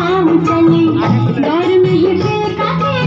पाँव चले। डर नहीं ही